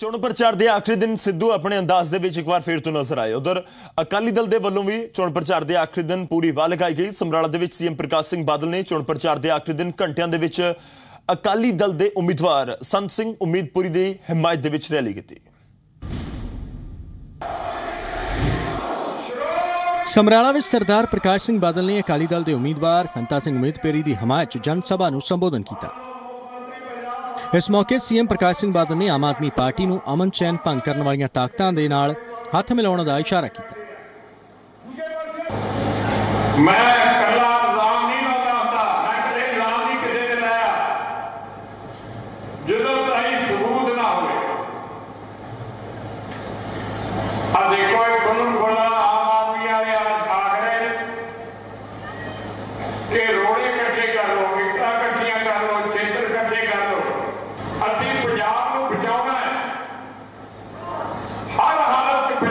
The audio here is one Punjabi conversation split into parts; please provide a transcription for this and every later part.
ਚੋਣ ਪ੍ਰਚਾਰ ਦੇ ਆਖਰੀ ਦਿਨ ਸਿੱਧੂ ਆਪਣੇ ਅੰਦਾਜ਼ ਦੇ ਵਿੱਚ ਇੱਕ ਵਾਰ ਫੇਰ ਤੋਂ ਨਜ਼ਰ ਆਏ। ਉਧਰ ਅਕਾਲੀ ਦਲ ਦੇ ਵੱਲੋਂ ਵੀ ਚੋਣ ਪ੍ਰਚਾਰ ਦੇ ਆਖਰੀ ਦਿਨ ਪੂਰੀ ਵਾਹ ਲਗਾਈ ਗਈ। ਸਮਰਾਲਾ ਦੇ ਵਿੱਚ ਸੀਐਮ ਪ੍ਰਕਾਸ਼ ਸਿੰਘ ਬਾਦਲ ਨੇ ਚੋਣ ਪ੍ਰਚਾਰ ਦੇ ਆਖਰੀ ਦਿਨ ਘੰਟਿਆਂ ਦੇ ਵਿੱਚ ਅਕਾਲੀ ਦਲ ਦੇ ਉਮੀਦਵਾਰ ਸੰਤ ਸਿੰਘ ਉਮੀਦਪੁਰੀ ਦੀ ਹਮਾਇਤ ਦੇ ਵਿੱਚ ਰੈਲੀ ਕੀਤੀ। ਸਮਰਾਲਾ ਵਿੱਚ ਸਰਦਾਰ ਪ੍ਰਕਾਸ਼ ਸਿੰਘ ਬਾਦਲ ਨੇ ਅਕਾਲੀ ਦਲ ਦੇ ਉਮੀਦਵਾਰ ਸੰਤਾ ਸਿੰਘ ਉਮੀਦਪੁਰੀ ਦੀ ਹਮਾਇਤ 'ਚ ਜਨ ਸਭਾ ਨੂੰ ਸੰਬੋਧਨ ਕੀਤਾ। ਇਸ ਮੌਕੇ ਸੀਐਮ ਪ੍ਰਕਾਸ਼ ਸਿੰਘ ਬਾਦਲ ਨੇ ਆਮ ਆਦਮੀ ਪਾਰਟੀ ਨੂੰ ਅਮਨ ਚੈਨ ਭੰਗ ਕਰਨ ਵਾਲੀਆਂ ਤਾਕਤਾਂ ਦੇ ਨਾਲ ਹੱਥ ਮਿਲਾਉਣ ਦਾ ਇਸ਼ਾਰਾ ਕੀਤਾ। ਮੈਂ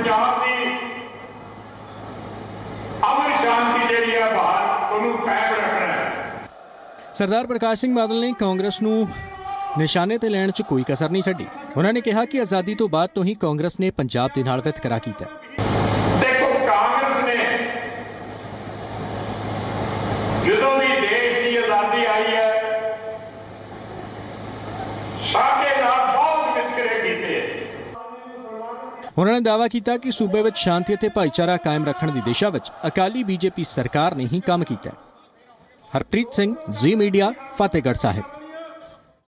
ਪੰਜਾਬ ਦੀ ਅਮਰ ਸ਼ਾਂਤੀ ਜਿਹੜੀ ਆ ਬਾਹਰ ਉਹਨੂੰ ਕਾਇਮ ਰੱਖਣਾ ਹੈ। ਸਰਦਾਰ ਪ੍ਰਕਾਸ਼ ਸਿੰਘ ਬਾਦਲ ਨੇ ਕਾਂਗਰਸ ਨੂੰ ਨਿਸ਼ਾਨੇ ਤੇ ਲੈਣ 'ਚ ਕੋਈ ਕਸਰ ਨਹੀਂ ਛੱਡੀ। ਉਹਨਾਂ ਨੇ ਕਿਹਾ ਕਿ ਆਜ਼ਾਦੀ ਤੋਂ ਬਾਅਦ ਤੋਂ ਹੀ ਕਾਂਗਰਸ ਨੇ ਪੰਜਾਬ ਦੇ ਨਾਲ ਵਿਤਕਰਾ ਕੀਤਾ। ਦੇਖੋ ਕਾਂਗਰਸ ਨੇ ਜਦੋਂ ਵੀ ਦੇਸ਼ ਦੀ ਆਜ਼ਾਦੀ ਆਈ ਹੈ ਸਾਡੇ ਨਾਲ ਬਹੁਤ ਵਿਤਕਰੇ ਕੀਤੇ ਉਹਨਾਂ ਨੇ ਦਾਅਵਾ ਕੀਤਾ ਕਿ ਸੂਬੇ ਵਿੱਚ ਸ਼ਾਂਤੀ ਅਤੇ ਭਾਈਚਾਰਾ ਕਾਇਮ ਰੱਖਣ ਦੀ ਦਿਸ਼ਾ ਵਿੱਚ ਅਕਾਲੀ ਬੀਜੇਪੀ ਸਰਕਾਰ ਨੇ ਹੀ ਕੰਮ ਕੀਤਾ ਹਰਪ੍ਰੀਤ ਸਿੰਘ, ਜ਼ੀ ਮੀਡੀਆ, ਫਤਿਹਗੜ੍ਹ ਸਾਹਿਬ।